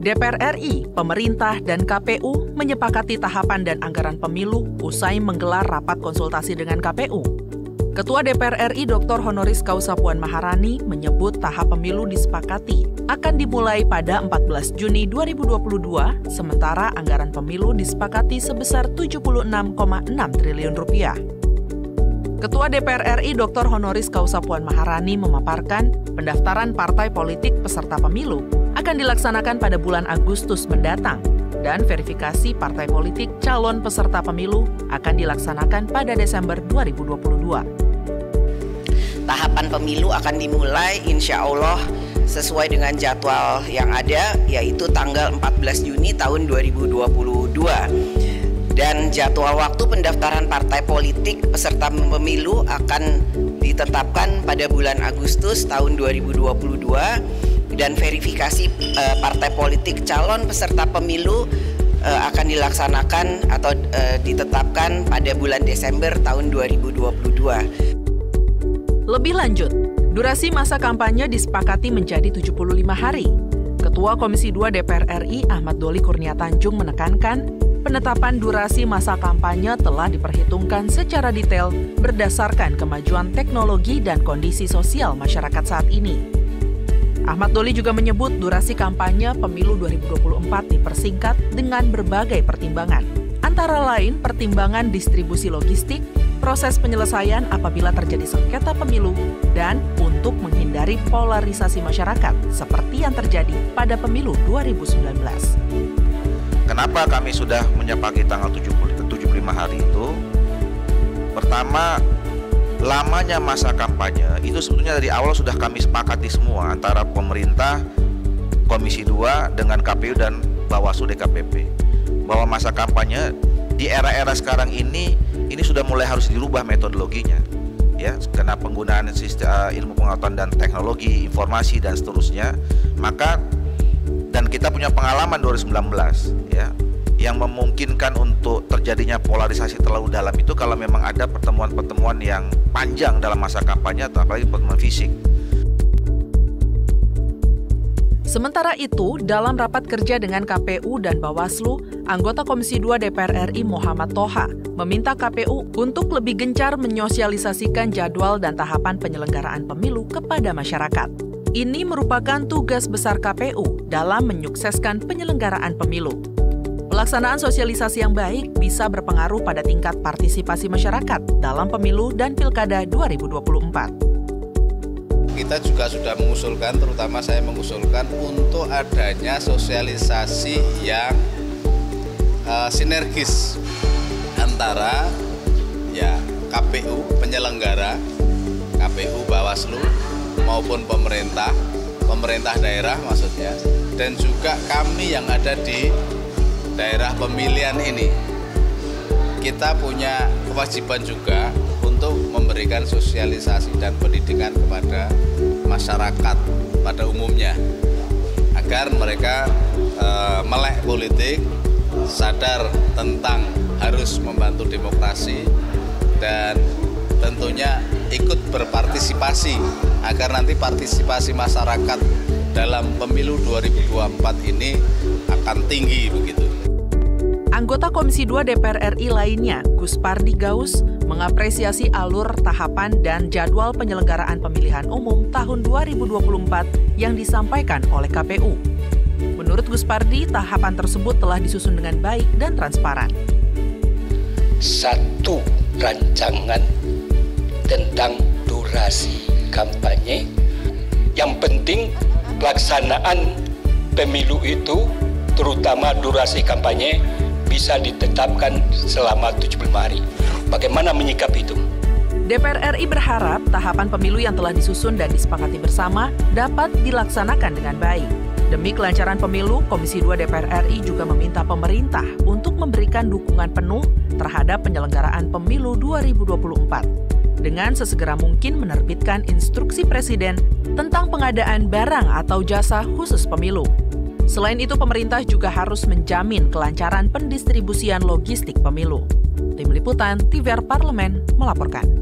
DPR RI, pemerintah, dan KPU menyepakati tahapan dan anggaran pemilu usai menggelar rapat konsultasi dengan KPU. Ketua DPR RI Dr. Honoris Causa Puan Maharani menyebut tahap pemilu disepakati akan dimulai pada 14 Juni 2022, sementara anggaran pemilu disepakati sebesar 76,6 triliun rupiah. Ketua DPR RI Dr. Honoris Causa Puan Maharani memaparkan pendaftaran partai politik peserta pemilu akan dilaksanakan pada bulan Agustus mendatang dan verifikasi partai politik calon peserta pemilu akan dilaksanakan pada Desember 2022. Tahapan pemilu akan dimulai insya Allah sesuai dengan jadwal yang ada yaitu tanggal 14 Juni tahun 2022 dan jadwal waktu pendaftaran partai politik peserta pemilu akan ditetapkan pada bulan Agustus tahun 2022 dan verifikasi uh, partai politik calon peserta pemilu uh, akan dilaksanakan atau uh, ditetapkan pada bulan Desember tahun 2022. Lebih lanjut, durasi masa kampanye disepakati menjadi 75 hari. Ketua Komisi 2 DPR RI Ahmad Doli Kurnia Tanjung menekankan penetapan durasi masa kampanye telah diperhitungkan secara detail berdasarkan kemajuan teknologi dan kondisi sosial masyarakat saat ini. Ahmad Doli juga menyebut durasi kampanye pemilu 2024 dipersingkat dengan berbagai pertimbangan, antara lain pertimbangan distribusi logistik, proses penyelesaian apabila terjadi sengketa pemilu, dan untuk menghindari polarisasi masyarakat seperti yang terjadi pada pemilu 2019. Kenapa kami sudah menyepakati tanggal 70, 75 hari itu? Pertama, lamanya masa kampanye itu sebetulnya dari awal sudah kami sepakati semua antara pemerintah, Komisi 2 dengan KPU dan Bawaslu DKPP bahwa masa kampanye di era-era sekarang ini ini sudah mulai harus dirubah metodologinya ya. Karena penggunaan sistem uh, ilmu pengetahuan dan teknologi informasi dan seterusnya maka dan kita punya pengalaman 2019 ya yang memungkinkan untuk terjadinya polarisasi terlalu dalam itu kalau memang ada pertemuan-pertemuan yang panjang dalam masa kampanye atau apalagi pertemuan fisik. Sementara itu, dalam rapat kerja dengan KPU dan Bawaslu, anggota Komisi 2 DPR RI Muhammad Toha meminta KPU untuk lebih gencar menyosialisasikan jadwal dan tahapan penyelenggaraan pemilu kepada masyarakat. Ini merupakan tugas besar KPU dalam menyukseskan penyelenggaraan pemilu. Pelaksanaan sosialisasi yang baik bisa berpengaruh pada tingkat partisipasi masyarakat dalam pemilu dan pilkada 2024. Kita juga sudah mengusulkan, terutama saya mengusulkan untuk adanya sosialisasi yang uh, sinergis antara ya KPU penyelenggara, KPU Bawaslu maupun pemerintah, pemerintah daerah maksudnya, dan juga kami yang ada di daerah pemilihan ini kita punya kewajiban juga untuk memberikan sosialisasi dan pendidikan kepada masyarakat pada umumnya agar mereka e, melek politik, sadar tentang harus membantu demokrasi dan tentunya ikut berpartisipasi agar nanti partisipasi masyarakat dalam pemilu 2024 ini akan tinggi begitu. Anggota Komisi 2 DPR RI lainnya, Gus Pardi Gaus, mengapresiasi alur tahapan dan jadwal penyelenggaraan pemilihan umum tahun 2024 yang disampaikan oleh KPU. Menurut Gus Pardi, tahapan tersebut telah disusun dengan baik dan transparan. Satu rancangan tentang durasi kampanye. Yang penting pelaksanaan pemilu itu terutama durasi kampanye bisa ditetapkan selama 75 hari. Bagaimana menyikapi itu? DPR RI berharap tahapan pemilu yang telah disusun dan disepakati bersama dapat dilaksanakan dengan baik. Demi kelancaran pemilu, Komisi 2 DPR RI juga meminta pemerintah untuk memberikan dukungan penuh terhadap penyelenggaraan pemilu 2024 dengan sesegera mungkin menerbitkan instruksi presiden tentang pengadaan barang atau jasa khusus pemilu. Selain itu, pemerintah juga harus menjamin kelancaran pendistribusian logistik pemilu. Tim Liputan TVR Parlemen melaporkan.